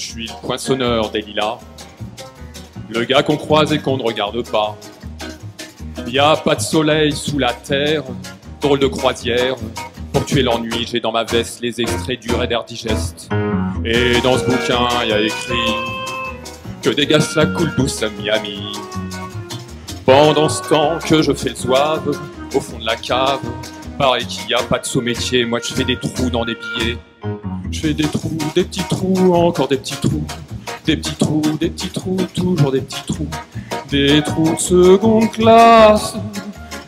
Je suis le poinçonneur des lilas. Le gars qu'on croise et qu'on ne regarde pas. Y a pas de soleil sous la terre, drôle de croisière. Pour tuer l'ennui, j'ai dans ma veste les extraits du Air Digest. Et dans ce bouquin, y a écrit que dégage la cool douce à Miami. Pendant ce temps que je fais le zouave, au fond de la cave, pareil qu'il n'y a pas de sous-métier, moi je fais des trous dans des billets. Je fais des trous, des petits trous, encore des petits trous. Des petits trous, des petits trous, toujours des petits trous. Des trous de seconde classe,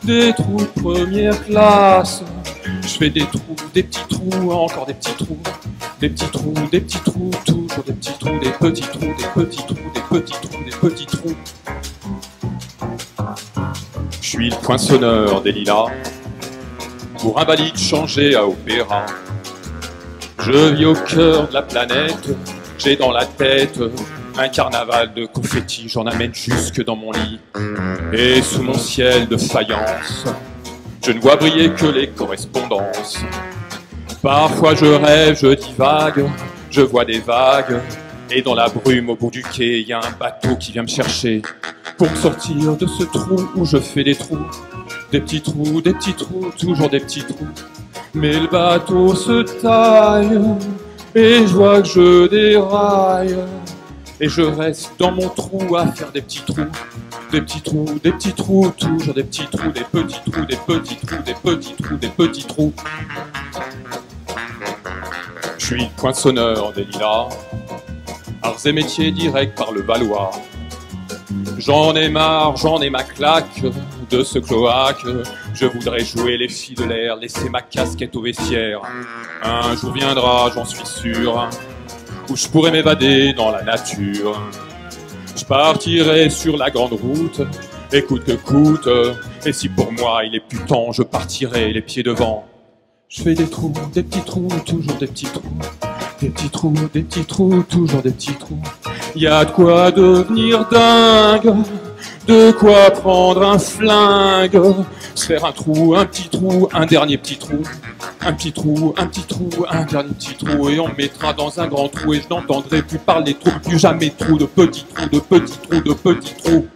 des trous de première classe. Je fais des trous, des petits trous, encore des petits trous. Des petits trous, des petits trous, toujours des petits trous, des petits trous, des petits trous, des petits trous, des petits trous. Je suis le poinçonneur des lilas. Pour invalide changé à opéra. Je vis au cœur de la planète. J'ai dans la tête un carnaval de confettis. J'en amène jusque dans mon lit. Et sous mon ciel de faïence, je ne vois briller que les correspondances. Parfois je rêve, je divague, je vois des vagues. Et dans la brume au bout du quai, il y a un bateau qui vient me chercher pour sortir de ce trou où je fais des trous. Des petits trous, des petits trous, toujours des petits trous. Mais le bateau se taille et je vois que je déraille. Et je reste dans mon trou à faire des petits trous. Des petits trous, des petits trous, toujours des petits trous, des petits trous, des petits trous, des petits trous, des petits trous. Je suis poinçonneur des lilas. Arts et métiers direct par le Valois. J'en ai marre, j'en ai ma claque de ce cloaque. Je voudrais jouer les filles de l'air, laisser ma casquette au vestiaire. Un jour viendra, j'en suis sûr, où je pourrai m'évader dans la nature. Je partirai sur la grande route, et coûte que coûte. Et si pour moi il est plus temps, je partirai les pieds devant. Je fais des trous, des petits trous, toujours des petits trous. Des petits trous, des petits trous, toujours des petits trous. Y a de quoi devenir dingue, de quoi prendre un flingue, se faire un trou, un petit trou, un dernier petit trou, un petit trou, un petit trou, un dernier petit trou, et on me mettra dans un grand trou et je n'entendrai plus parler trop, plus jamais trou, de petits trous, de petits trous, de petits trous.